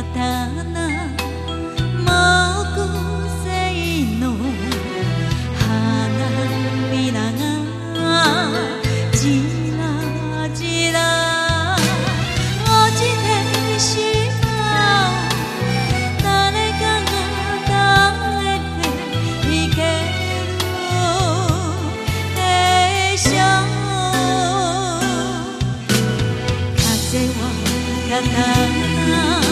木製の花びらがじらじら落ちてしまう誰かが誰へ行けるでしょう風は刀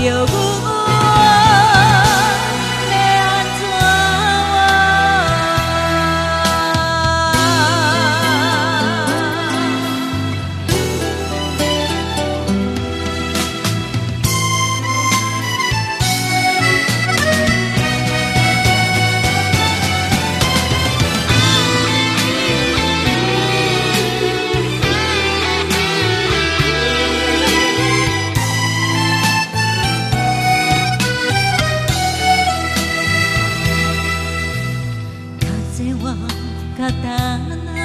有故風は刀。